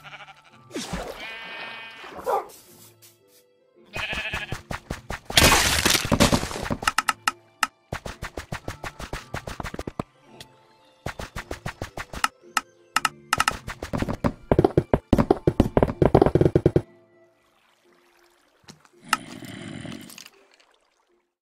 Ha ha ha!